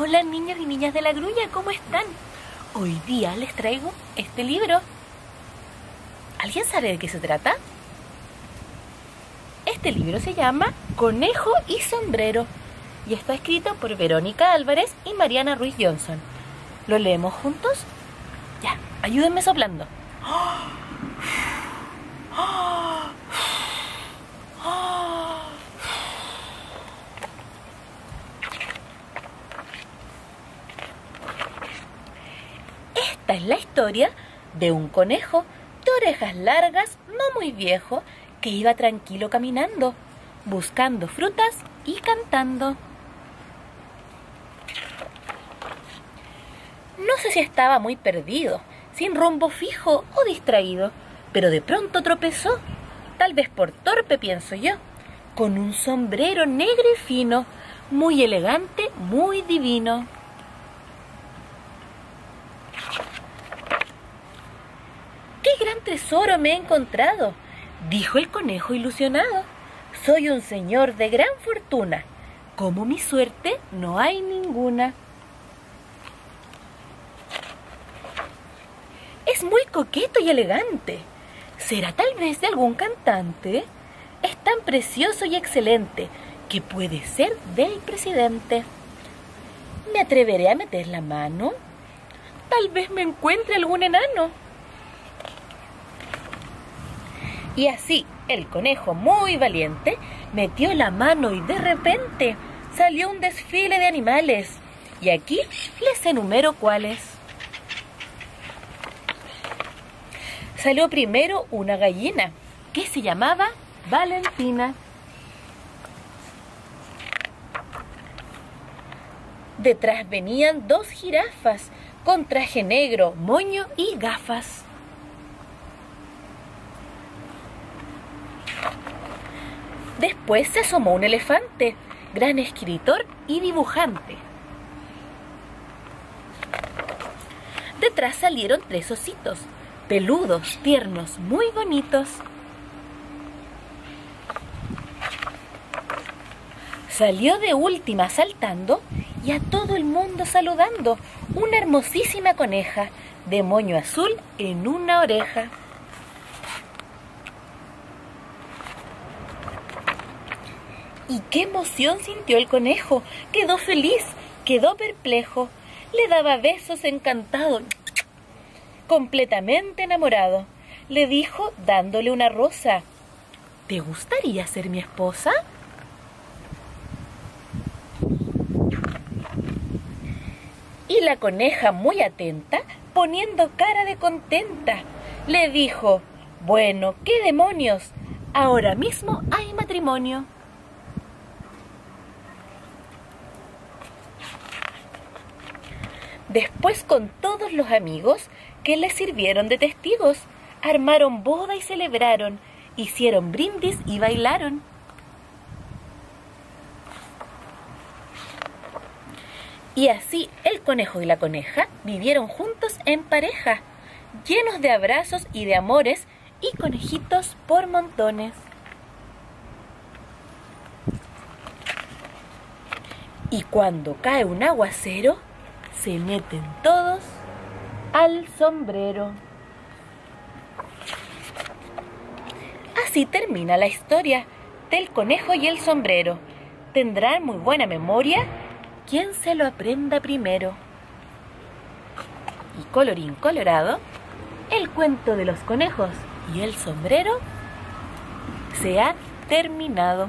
Hola niños y niñas de la grulla, ¿cómo están? Hoy día les traigo este libro. ¿Alguien sabe de qué se trata? Este libro se llama Conejo y Sombrero y está escrito por Verónica Álvarez y Mariana Ruiz Johnson. ¿Lo leemos juntos? Ya, ayúdenme soplando. Esta es la historia de un conejo de orejas largas, no muy viejo, que iba tranquilo caminando, buscando frutas y cantando. No sé si estaba muy perdido, sin rumbo fijo o distraído, pero de pronto tropezó, tal vez por torpe pienso yo, con un sombrero negro y fino, muy elegante, muy divino. ¡Qué gran tesoro me he encontrado! dijo el conejo ilusionado. Soy un señor de gran fortuna. Como mi suerte no hay ninguna. Es muy coqueto y elegante. ¿Será tal vez de algún cantante? Es tan precioso y excelente que puede ser del presidente. ¿Me atreveré a meter la mano? Tal vez me encuentre algún enano. Y así el conejo, muy valiente, metió la mano y de repente salió un desfile de animales. Y aquí les enumero cuáles. Salió primero una gallina que se llamaba Valentina. Detrás venían dos jirafas con traje negro, moño y gafas. Después se asomó un elefante, gran escritor y dibujante. Detrás salieron tres ositos, peludos, tiernos, muy bonitos. Salió de última saltando y a todo el mundo saludando una hermosísima coneja de moño azul en una oreja. Y qué emoción sintió el conejo. Quedó feliz, quedó perplejo. Le daba besos encantado, completamente enamorado. Le dijo dándole una rosa. ¿Te gustaría ser mi esposa? Y la coneja, muy atenta, poniendo cara de contenta, le dijo, bueno, ¿qué demonios? Ahora mismo hay matrimonio. Después con todos los amigos que les sirvieron de testigos, armaron boda y celebraron, hicieron brindis y bailaron. Y así el conejo y la coneja vivieron juntos en pareja, llenos de abrazos y de amores y conejitos por montones. Y cuando cae un aguacero, se meten todos al sombrero. Así termina la historia del conejo y el sombrero. Tendrán muy buena memoria quien se lo aprenda primero. Y colorín colorado, el cuento de los conejos y el sombrero se ha terminado.